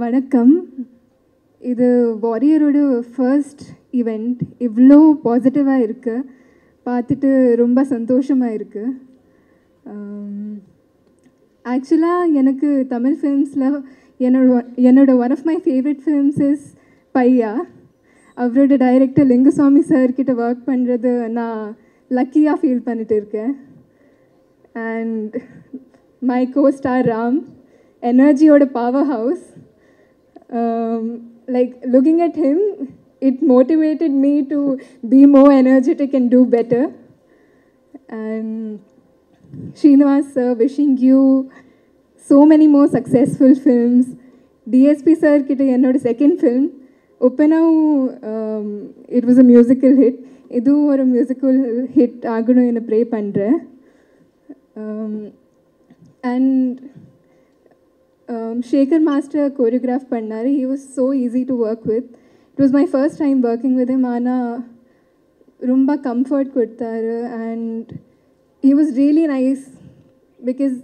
வணக்கம். இது வாரியரோட first event இவ்வளோ பாசிட்டிவாக இருக்குது பார்த்துட்டு ரொம்ப சந்தோஷமாக இருக்குது um, ஆக்சுவலாக எனக்கு தமிழ் ஃபிலிம்ஸில் என்னோட என்னோட one of my favourite films is Paiyaa அவரோட டைரக்டர் லிங்குசாமி சார்கிட்ட ஒர்க் பண்ணுறது நான் லக்கியாக ஃபீல் பண்ணிட்டு இருக்கேன். And my co star Ram எனர்ஜியோட power house like looking at him it motivated me to be more energetic and do better and Srinivas sir wishing you so many more successful films DSP sir கிட்ட என்னோட second film ஒப்பனாவும் it was a musical hit இதுவும் ஒரு musical hit ஆகணும் என்ன pray பண்ணுறேன் and Shekar master choreograph பண்ணார் he was so easy to work with it was my first time working with him ஆனால் ரொம்ப கம்ஃபர்ட் கொடுத்தாரு and he was really nice because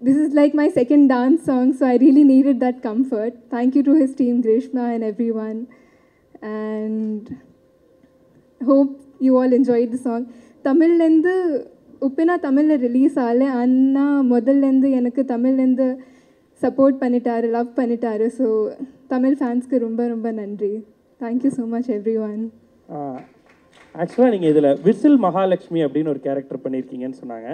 this is like my second dance song, so I really needed that comfort. Thank you to his team, Grishma and everyone. And hope you all enjoyed the song. தமிழ்லேருந்து உப்பினா தமிழில் release ஆகல அண்ணா முதல்லேருந்து எனக்கு தமிழ்லேருந்து support பண்ணிட்டாரு love பண்ணிட்டாரு. So Tamil ஃபேன்ஸ்க்கு ரொம்ப ரொம்ப நன்றி. Thank you so much everyone ஆக்சுவலாக நீங்கள் இதில் விசில் மகாலட்சுமி அப்படின்னு ஒரு கேரக்டர் பண்ணியிருக்கீங்கன்னு சொன்னாங்க.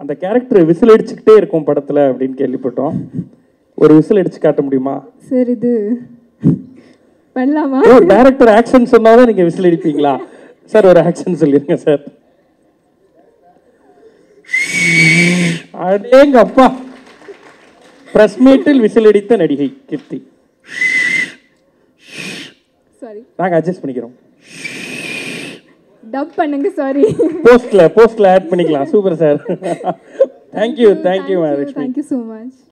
அந்த கேரக்டர் விசில் அடிச்சுக்கிட்டே இருக்கும் படத்தில் அப்படின்னு கேள்விப்பட்டோம். ஒரு விசில் அடிச்சு காட்ட முடியுமா? சார் இது பண்ணலாமா? டேரக்டர் ஆக்ஷன் சொன்னாதான் நீங்கள் விசில் அடிப்பீங்களா? சார் ஒரு ஆக்ஷன் சொல்லிருங்க சார் அடேங்க அப்பா பிரஸ் மீட்டில் விசில் அடித்த நடிகை கீர்த்தி. சாரி நாங்கள் அட்ஜஸ்ட் பண்ணிக்கிறோம். டப் பண்ணுங்க சாரி போஸ்ட்ல போஸ்ட்ல ஆட் பண்ணிக்கலாம். Super sir thank you thank you Mahalakshmi thank you so much